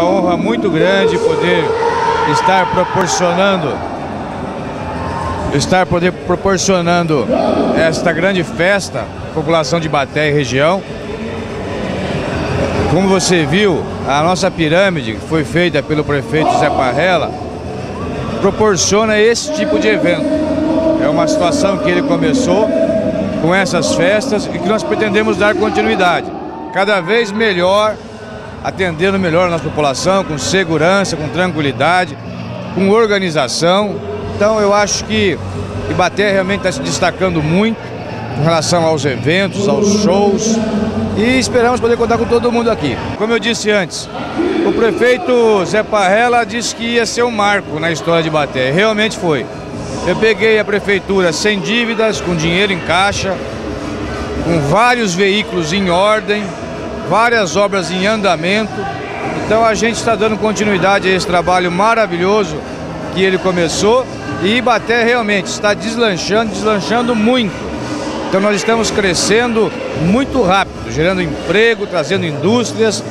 uma honra muito grande poder estar proporcionando estar poder proporcionando esta grande festa à população de Baté e região. Como você viu, a nossa pirâmide, que foi feita pelo prefeito Zé Parrella, proporciona esse tipo de evento. É uma situação que ele começou com essas festas e que nós pretendemos dar continuidade. Cada vez melhor, atendendo melhor a nossa população, com segurança, com tranquilidade, com organização. Então eu acho que Ibaté realmente está se destacando muito em relação aos eventos, aos shows e esperamos poder contar com todo mundo aqui. Como eu disse antes, o prefeito Zé Parrella disse que ia ser um marco na história de Ibaté. Realmente foi. Eu peguei a prefeitura sem dívidas, com dinheiro em caixa, com vários veículos em ordem, várias obras em andamento. Então a gente está dando continuidade a esse trabalho maravilhoso que ele começou e Ibaté realmente está deslanchando, deslanchando muito. Então nós estamos crescendo muito rápido, gerando emprego, trazendo indústrias,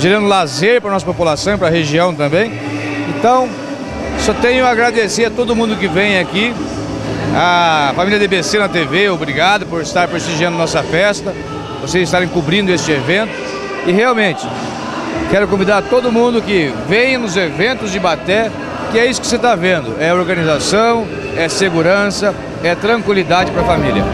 gerando lazer para a nossa população e para a região também. Então, só tenho a agradecer a todo mundo que vem aqui, a família DBC na TV, obrigado por estar prestigiando nossa festa, vocês estarem cobrindo este evento. E realmente, quero convidar todo mundo que venha nos eventos de Baté, que é isso que você está vendo, é organização, é segurança, é tranquilidade para a família.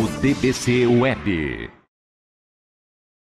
Jornal DBC Web.